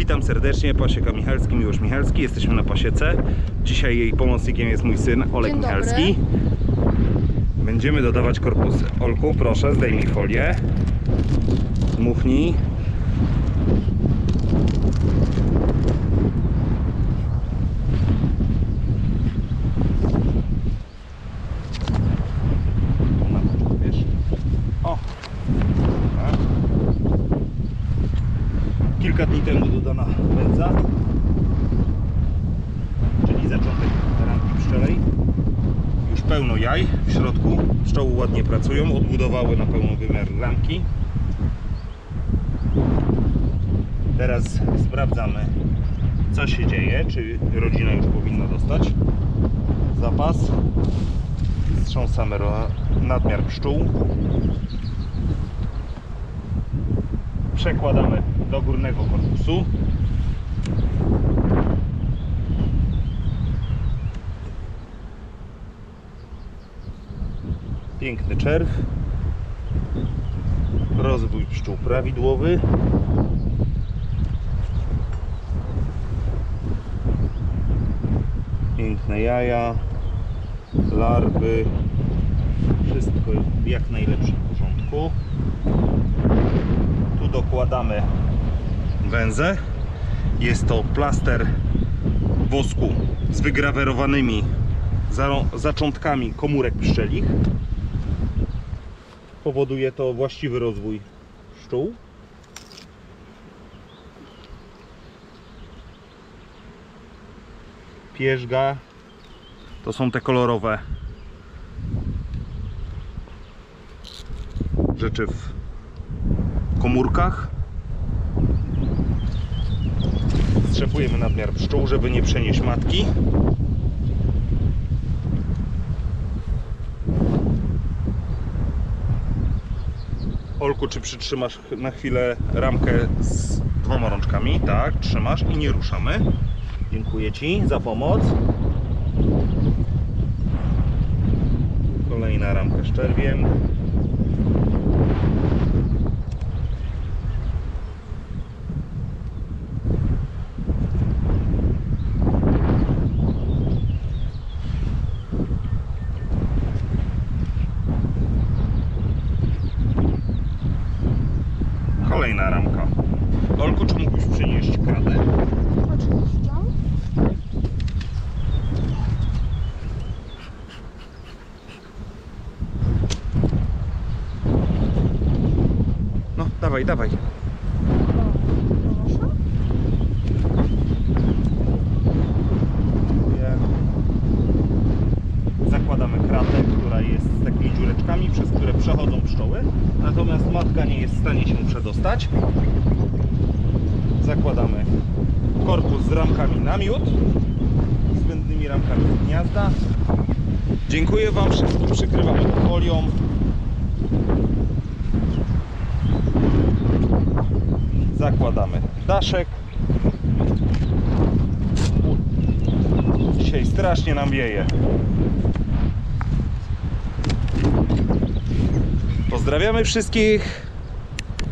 Witam serdecznie, Pasieka Michalski, Miłosz Michalski. Jesteśmy na pasiece. Dzisiaj jej pomocnikiem jest mój syn Olek Dzień dobry. Michalski. Będziemy dodawać korpusy. Olku, proszę, zdejmij folię. Dmuchnij. Na początku, wiesz? O! Tak. Kilka dni temu dodana wędza, czyli zaczątek ranki pszczelej. Już pełno jaj w środku, pszczoły ładnie pracują, odbudowały na pełny wymiar ramki. Teraz sprawdzamy co się dzieje, czy rodzina już powinna dostać zapas. Strząsamy nadmiar pszczół. Przekładamy do górnego korpusu. Piękny czerw. Rozwój pszczół prawidłowy. Piękne jaja, larwy. Wszystko w jak najlepszym porządku. Tu dokładamy węzę. Jest to plaster wosku z wygrawerowanymi za- zaczątkami komórek pszczelich. Powoduje to właściwy rozwój pszczół. Pierzga to są te kolorowe rzeczy w komórkach. Strzepujemy nadmiar pszczół, żeby nie przenieść matki. Olku, czy przytrzymasz na chwilę ramkę z dwoma rączkami? Tak, trzymasz i nie ruszamy. Dziękuję Ci za pomoc. Kolejna ramka z Kolejna ramka. Olku, czy mógłbyś przynieść kratę? Oczywiście. No, dawaj, dawaj. Proszę. Zakładamy kratę, która jest z takimi dziureczkami, przechodzą pszczoły. Natomiast matka nie jest w stanie się przedostać. Zakładamy korpus z ramkami na miód, zbędnymi ramkami z gniazda. Dziękuję Wam wszystkim. Przykrywamy folią. Zakładamy daszek. Dzisiaj strasznie nam wieje. Pozdrawiamy wszystkich.